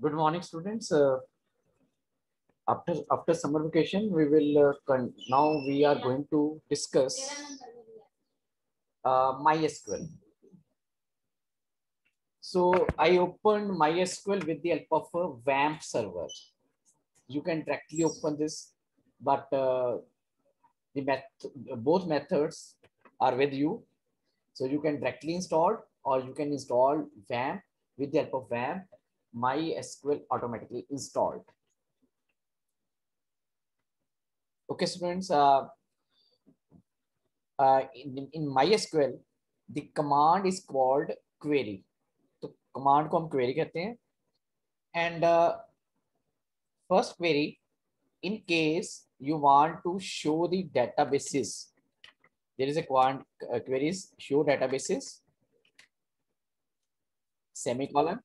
Good morning, students. Uh, after after summer vacation, we will uh, now we are going to discuss uh, MySQL. So I opened MySQL with the help of a WAMP server. You can directly open this, but uh, the both methods are with you. So you can directly install or you can install WAMP with the help of WAMP MySQL automatically installed. Okay, students, uh, uh, in, in MySQL, the command is called query. तो command को हम query कहते हैं. And uh, first query, in case you want to show the databases, there is a quant uh, queries show databases, semicolon.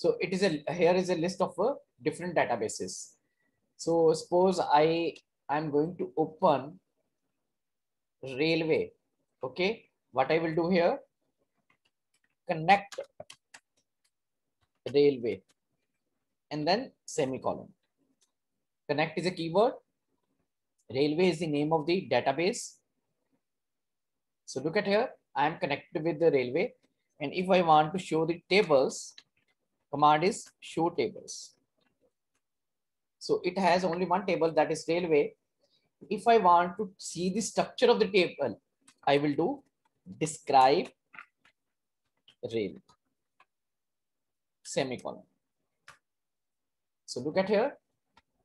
so it is a here is a list of uh, different databases. So suppose I am going to open railway. Okay, what I will do here, connect railway and then semicolon. Connect is a keyword. Railway is the name of the database. So look at here, I am connected with the railway. And if I want to show the tables, command is show tables. So it has only one table that is railway. If I want to see the structure of the table, I will do describe rail semicolon. So look at here.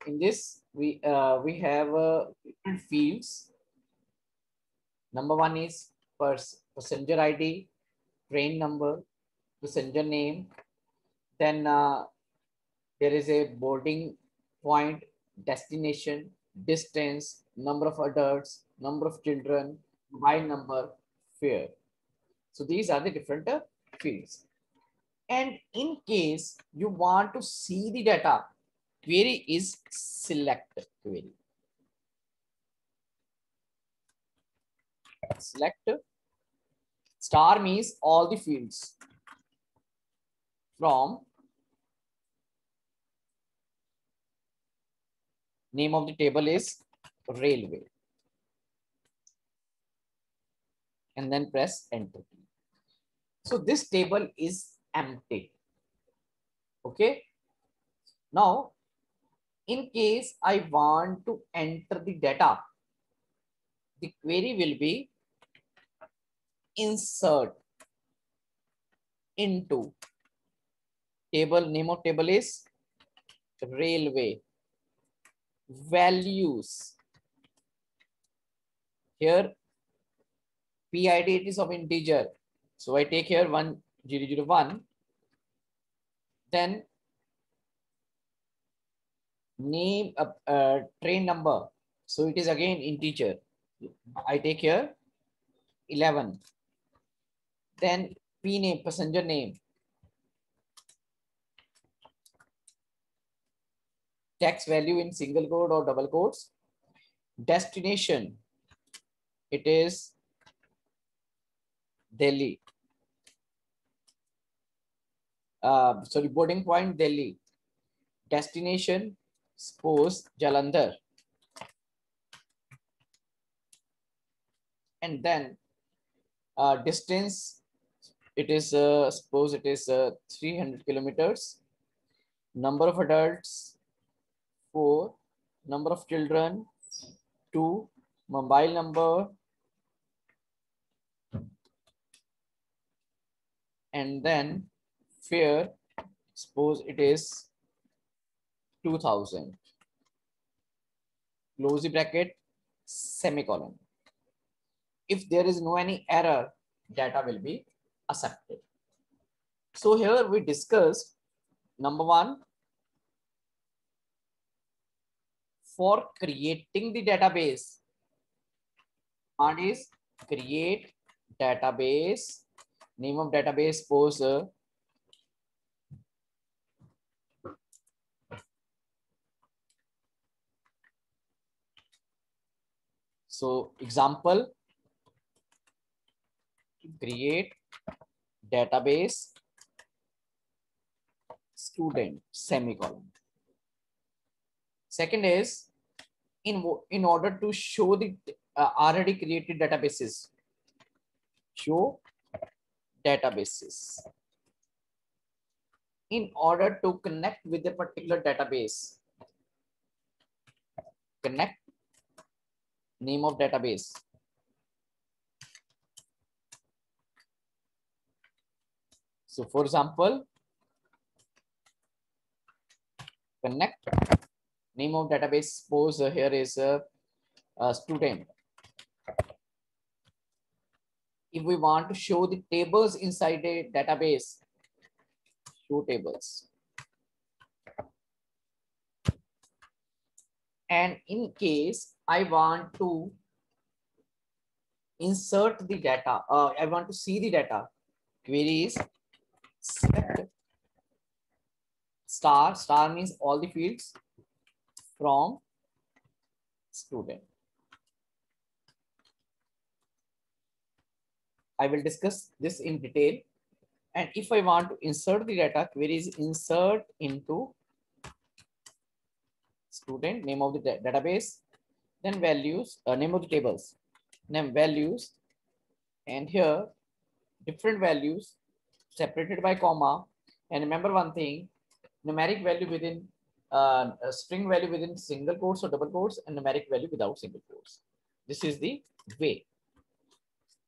In this, we uh, we have uh, fields. Number one is pers passenger ID, train number, passenger name. Then uh, there is a boarding point, destination, distance, number of adults, number of children, mobile number, fare. So these are the different uh, fields. And in case you want to see the data, query is select query. Select star means all the fields from name of the table is railway and then press enter. So this table is empty. Okay. Now, in case I want to enter the data, the query will be insert into table name of table is railway values. Here PID it is of integer. So I take here 1001 then name uh, uh, train number. So it is again integer. I take here 11 then P name, passenger name. Text value in single quote or double quotes. Destination. It is Delhi. Uh, sorry, boarding point Delhi. Destination, suppose Jalandhar. And then uh, distance it is uh, suppose it is uh, 300 kilometers number of adults four number of children two mobile number and then fare suppose it is 2000 close the bracket semicolon if there is no any error, data will be accepted. So here we discussed number one, for creating the database, one is create database, name of database suppose uh, so example create database student semicolon. Second is in, in order to show the uh, already created databases, show databases. In order to connect with a particular database, connect name of database. So for example, connect name of database. Suppose uh, here is a, a student. If we want to show the tables inside a database, show tables. And in case I want to insert the data, uh, I want to see the data, queries select star, star means all the fields from student. I will discuss this in detail. And if I want to insert the data, query is insert into student, name of the database, then values, uh, name of the tables, name values, and here different values separated by comma. And remember one thing, numeric value within uh, string value within single quotes or double quotes and numeric value without single quotes. This is the way.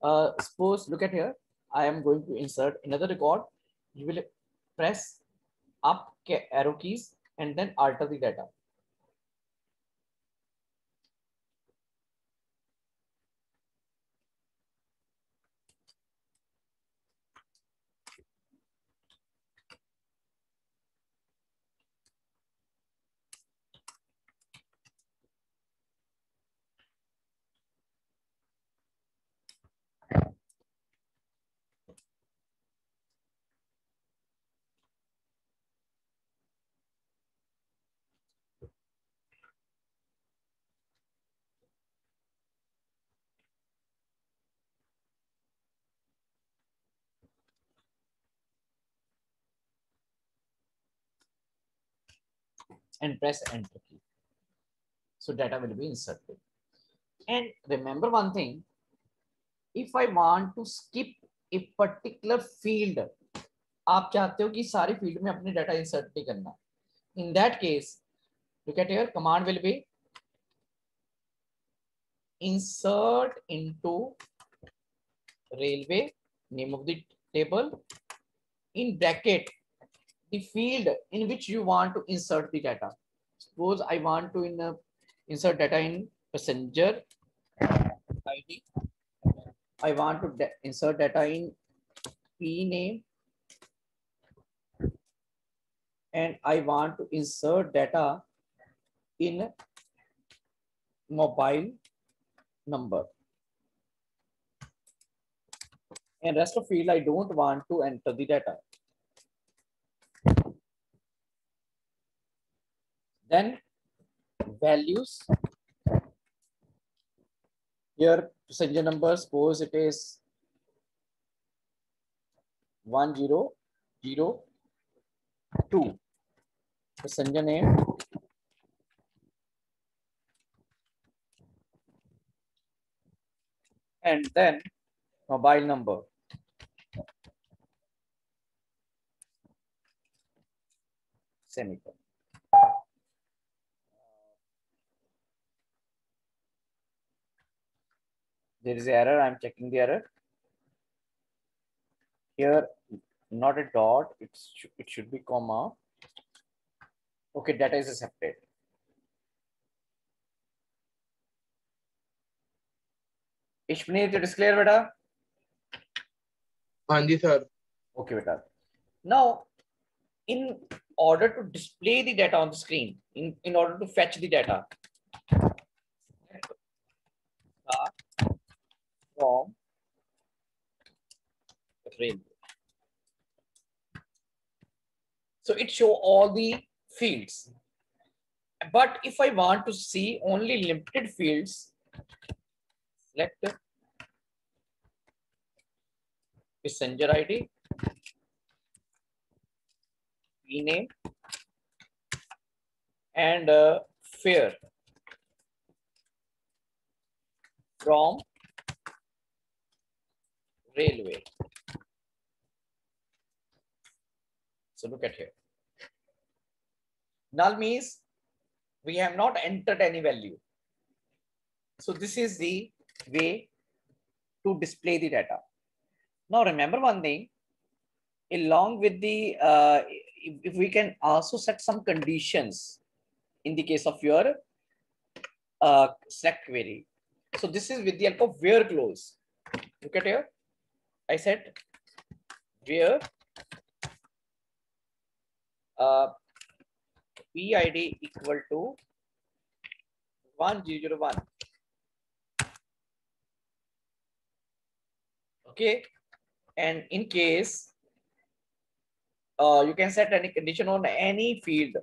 Uh, suppose, look at here. I am going to insert another record. You will press up arrow keys and then alter the data. and press enter key. So data will be inserted. And remember one thing, if I want to skip a particular field, आप चाहते हो कि सारी field में अपने data insert नहीं करना in that case look at here command will be insert into railway name of the table in bracket the field in which you want to insert the data. Suppose I want to in, uh, insert data in passenger ID. I want to insert data in P name. And I want to insert data in mobile number. And rest of field, I don't want to enter the data. Then values. Here passenger number, suppose it is one zero zero two. Passenger name. And then mobile number. Semicolon. There is error. I'm checking the error. Here, not a dot, it's, it should be comma. Okay, data is accepted. Ishmael, it is clear, beta? Anji, sir. Okay, beta. Now, in order to display the data on the screen, in, in order to fetch the data, from. So it show all the fields. But if I want to see only limited fields, select passenger ID. name and uh, fare from railway. So look at here. Null means we have not entered any value. So this is the way to display the data. Now remember one thing, along with the, uh, if, if we can also set some conditions in the case of your uh, select query. So this is with the help of where clause. Look at here. I said where uh, PID equal to 1001. Okay. And in case uh, you can set any condition on any field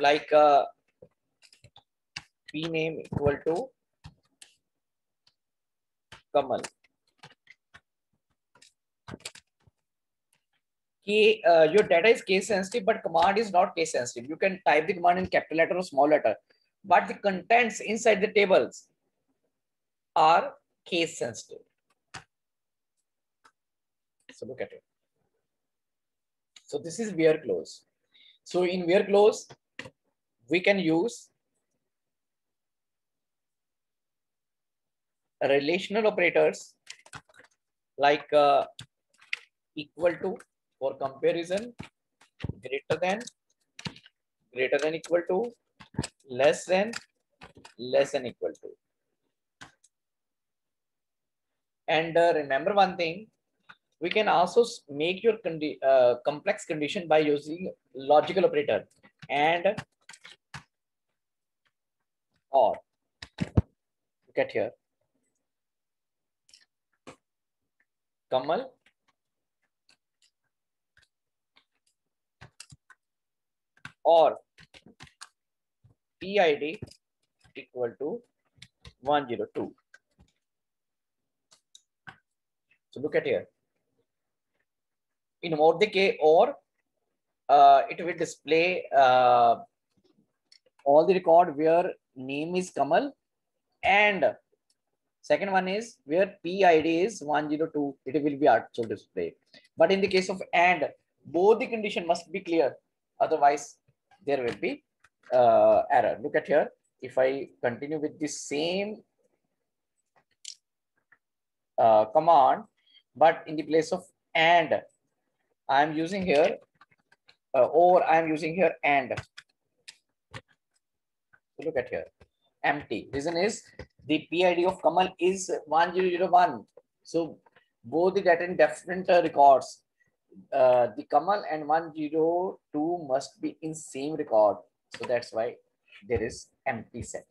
like uh, p name equal to Kamal. Key, uh, your data is case sensitive, but command is not case sensitive. You can type the command in capital letter or small letter, but the contents inside the tables are case sensitive. So look at it. So this is where clause. So in where clause, we can use relational operators like uh, equal to for comparison greater than greater than equal to less than less than equal to. And uh, remember one thing we can also make your condi uh, complex condition by using logical operator and or. Look at here. Kamal or PID equal to 102. So look at here. In mode decay or uh, it will display uh, all the record where name is Kamal and second one is where PID is 102, it will be also display. But in the case of AND, both the condition must be clear. Otherwise, there will be uh, error. Look at here. If I continue with the same uh, command, but in the place of AND, I'm using here, uh, or I'm using here AND. Look at here, empty. Reason is the PID of Kamal is 1001. So both data in different uh, records uh, the Kamal and 102 must be in same record. So that's why there is empty set.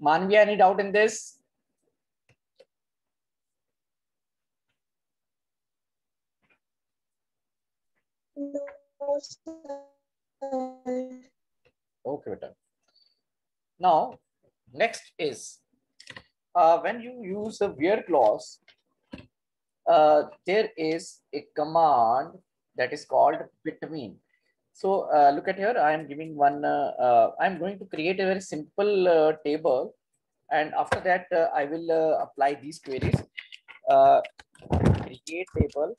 Manvi, any doubt in this? Okay, better. Now, next is uh, when you use a where clause, uh, there is a command that is called between. So uh, look at here, I am giving one, uh, uh, I'm going to create a very simple uh, table. And after that, I will apply these queries. Create table,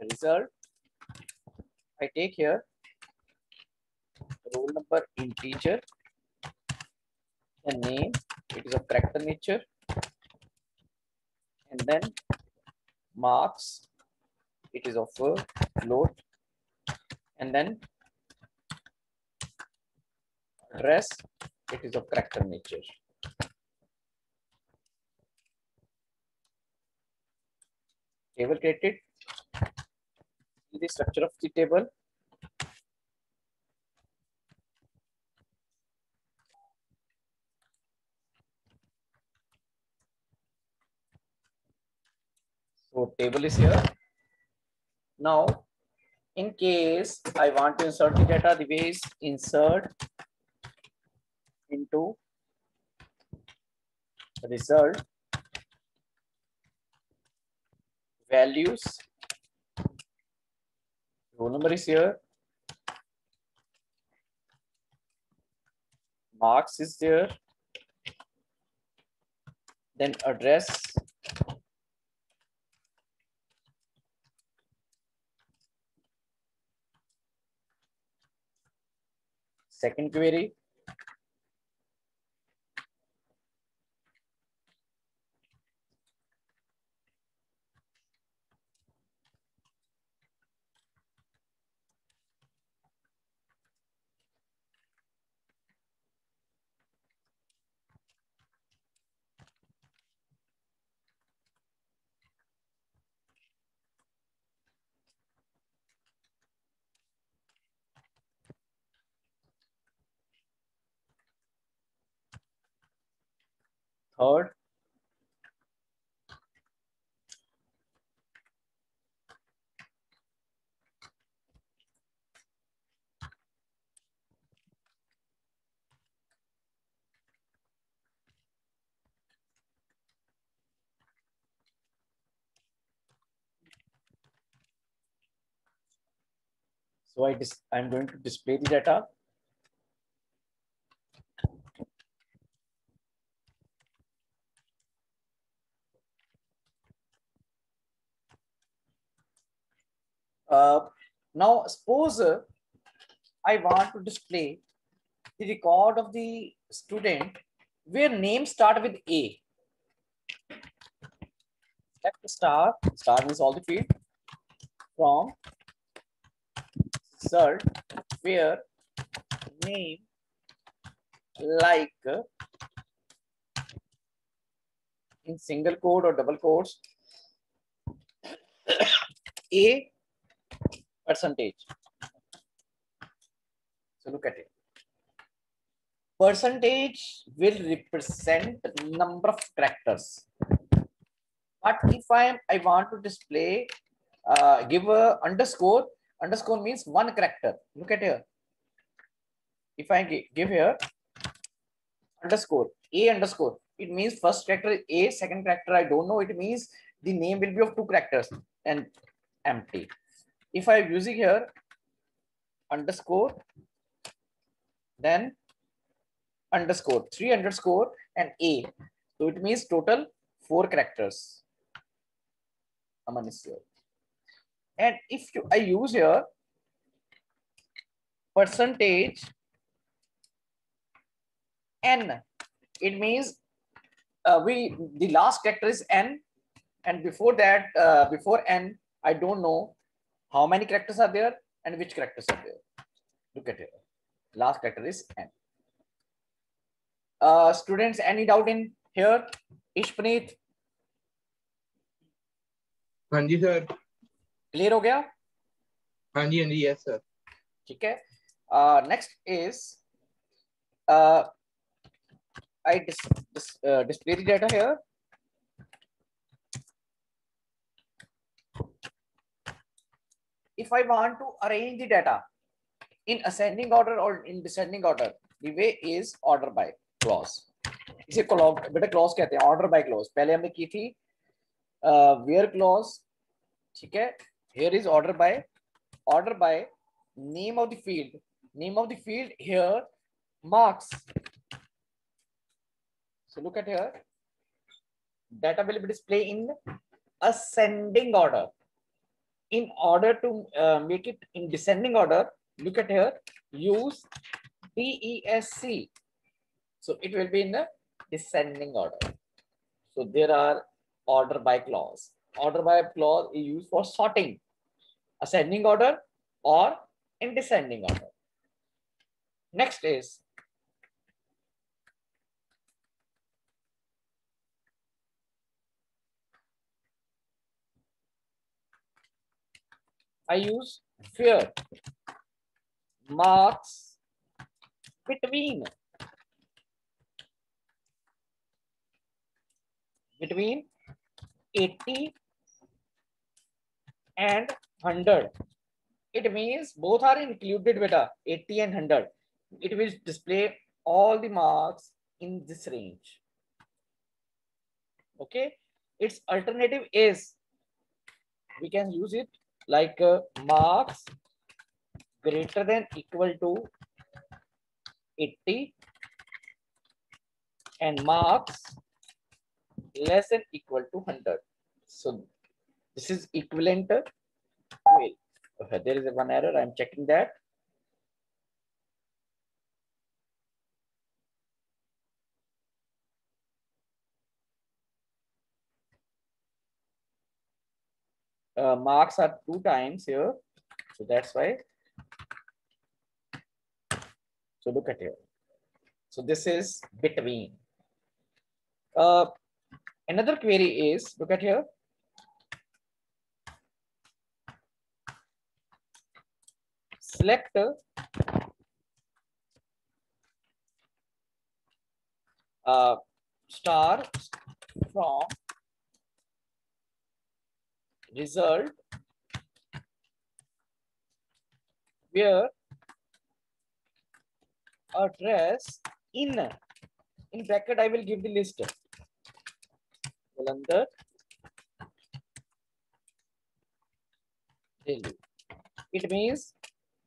result. I take here roll number integer, the name, it is of character nature, and then marks, it is of a float, and then address, it is of character nature. Table created. The structure of the table. So table is here. Now, in case I want to insert the data, the way is insert into result values. Roll number is here. Marks is there. Then address. Second query. So I I'm going to display the data. Uh, now suppose uh, I want to display the record of the student where name start with A. Select star, star means all the field from result where name like uh, in single quote or double quotes A percentage. So look at it. Percentage will represent number of characters. But if I am I want to display, uh, give a underscore. Underscore means one character. Look at here. If I give here underscore a underscore, it means first character is a, second character I don't know. It means the name will be of two characters and empty if I'm using here underscore, then underscore, three underscore and A. So it means total four characters. Aman is here. And if you, I use here percentage N, it means uh, we the last character is N and before that, uh, before N, I don't know how many characters are there and which characters are there. Look at it. Last character is N. Uh, students, any doubt in here? Ishpaneet, हाँ जी sir clear हो गया? हाँ जी हाँ जी yes sir ठीक है. Uh, next is uh, I dis, dis, If I want to arrange the data in ascending order or in descending order, the way is order by clause. इसे clause बेटा clause कहते हैं order by clause. पहले हमने की थी uh, where clause. ठीक है. Here is order by order by name of the field. Name of the field here marks. So look at here. Data will be displayed in ascending order. in order to uh, make it in descending order, look at here, use DESC. So it will be in the descending order. So there are order by clause. Order by clause is used for sorting, ascending order or in descending order. Next is I use fear. marks between. Between 80 and 100 it means both are included beta. 80 and 100 it will display all the marks in this range. Okay? Its alternative is we can use it like uh, marks greater than equal to 80 and marks less than equal to 100. So this is equivalent. uh, Wait, okay, there is one error. I'm checking that. Uh, marks are two times here. So that's why. So look at here. So this is between. Uh, another query is, look at here. Select uh, star from result where address in in bracket I will give the list. Jalandhar Delhi it means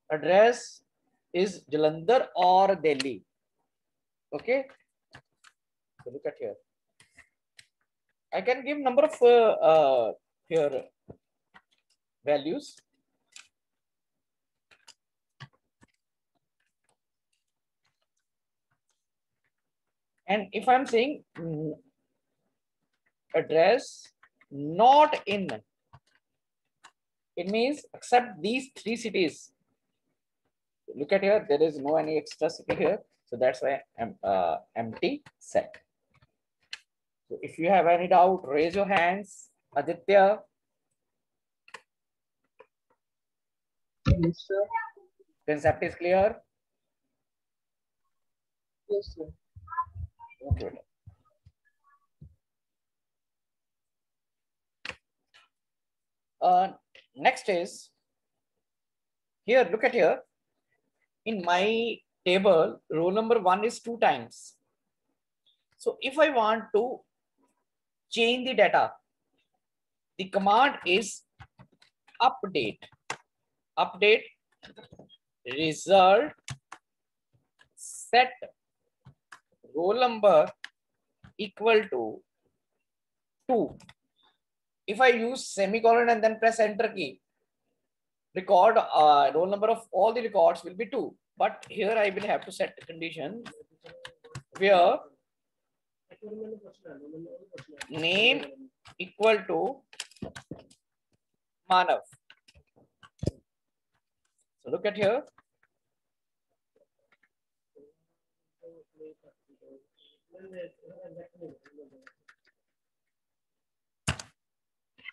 address is Jalandhar or Delhi. Okay? So look at here. I can give number of uh, uh, here values. And if i'm saying mm, address not in it means except these three cities. Look at here there is no any extra city here. So that's why uh, empty set. So if you have any doubt raise your hands. Aditya Yes, sir. concept is clear Yes, sir. Okay. Uh, next is here, look at here. In my table, row number one is two times. So if I want to change the data, the command is update. Update result set roll number equal to 2. If I use semicolon and then press enter key, record uh, roll number of all the records will be 2. But here I will have to set the condition where name equal to Manav. Look at here.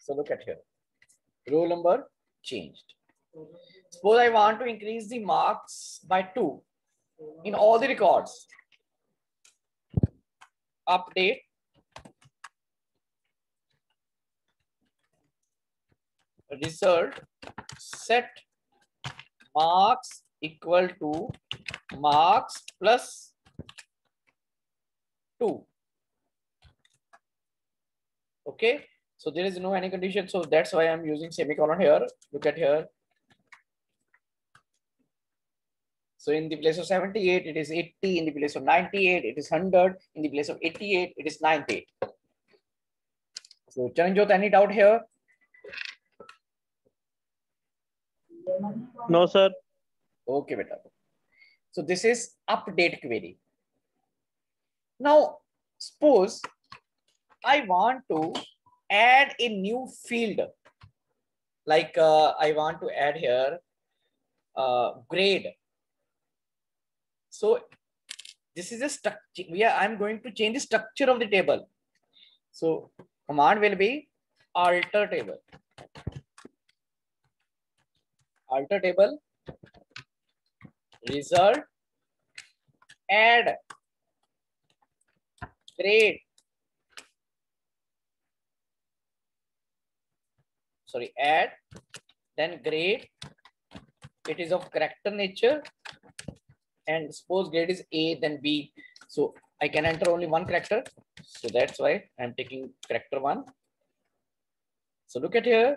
So look at here. Roll number changed. Suppose I want to increase the marks by two in all the records. Update. Result set marks equal to marks plus 2. Okay, so there is no any condition. So that's why I'm using semicolon here. Look at here. So in the place of 78, it is 80. In the place of 98, it is 100. In the place of 88, it is 90. So change any doubt here? No, sir. Okay, beta. So this is update query. Now, suppose I want to add a new field. Like uh, I want to add here uh, grade. So this is a structure. Are, I'm going to change the structure of the table. So command will be alter table. Alter table result add grade sorry add then grade it is of character nature and suppose grade is a then b so i can enter only one character so that's why i'm taking character one. So look at here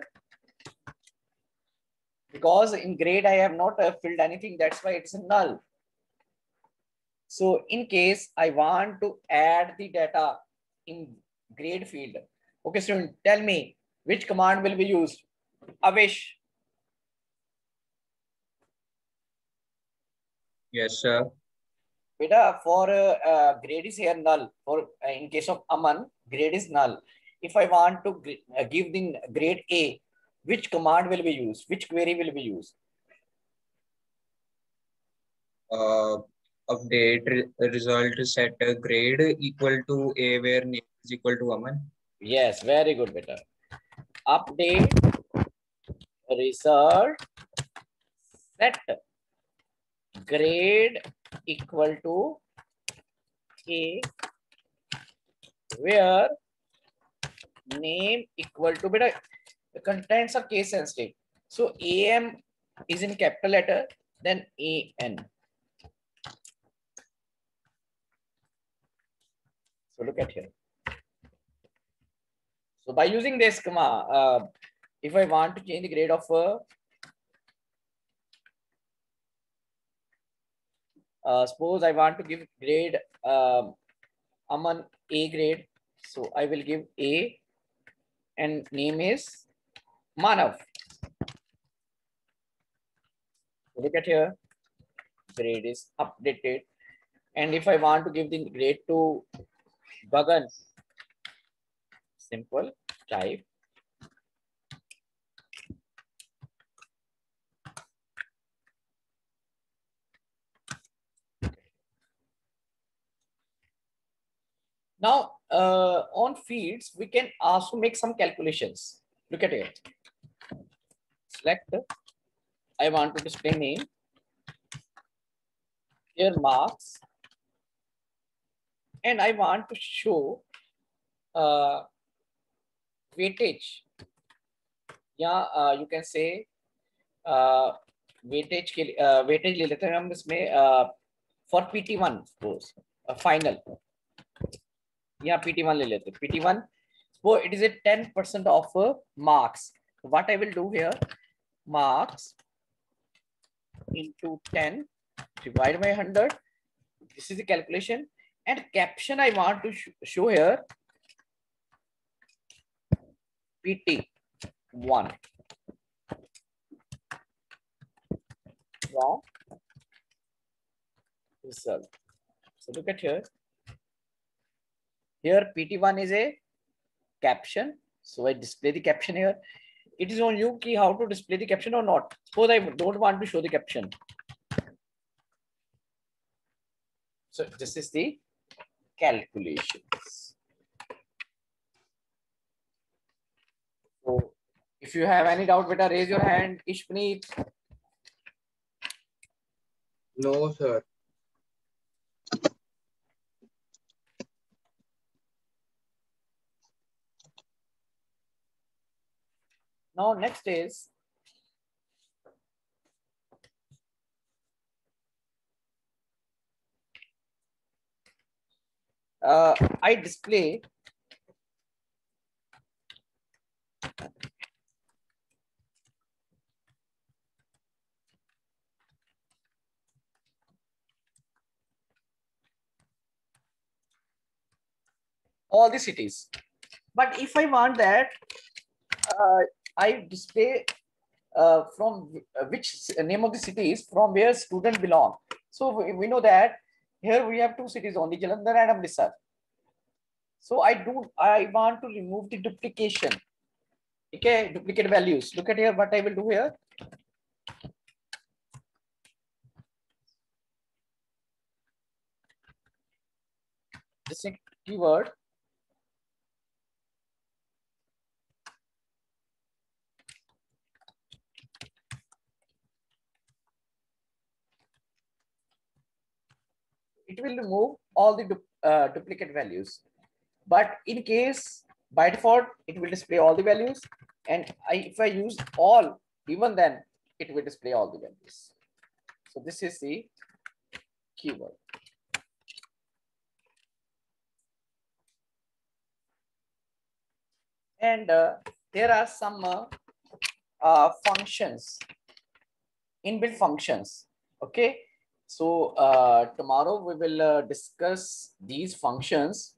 Because in grade, I have not uh, filled anything. That's why it's a null. So in case I want to add the data in grade field. Okay, student, tell me which command will be used? Avish. Yes, sir. Beta, for uh, uh, grade is here null. For uh, in case of Aman, grade is null. If I want to uh, give the grade A, which command will be used? Which query will be used? Uh, update re- result set a grade equal to A where name is equal to Aman. Yes, very good, beta. Update result set grade equal to A where name equal to beta the contents are case sensitive. So AM is in capital letter, then AN. So look at here. So by using this comma, uh, if I want to change the grade of a uh, suppose I want to give grade um, Aman A grade, so I will give A and name is Manav. Look at here, grade is updated. And if I want to give the grade to Bagan, simple type Now, uh, on fields, we can also make some calculations. Look at it Select, I want to display name. Here marks. And I want to show uh, weightage. Yeah, uh, you can say uh, weightage के लिए uh, weightage ले लेते हैं हम इसमें uh, for PT1 suppose uh, final यहाँ PT1 ले लेते हैं PT1 so it is a 10% of uh, marks what I will do here marks into 10 divide by 100 this is the calculation and caption I want to sh show here PT1 from result. So look at here. Here PT1 is a caption. So I display the caption here. It is on you key how to display the caption or not. Suppose I don't want to show the caption. So this is the calculations. So if you have any doubt, beta, raise your hand. Ishpreet. No, sir. Now next is uh, I display all the cities. But if I want that, uh, I display uh, from which name of the city is from where student belong. So we, we know that here we have two cities only, Jalandhar and Amritsar. So I do, I want to remove the duplication. Okay, duplicate values. Look at here, what I will do here. This is keyword it will remove all the du- uh, duplicate values. But in case by default, it will display all the values. And I, if I use all, even then it will display all the values. So this is the keyword. And uh, there are some uh, uh, functions, inbuilt functions. Okay. So uh, tomorrow we will uh, discuss these functions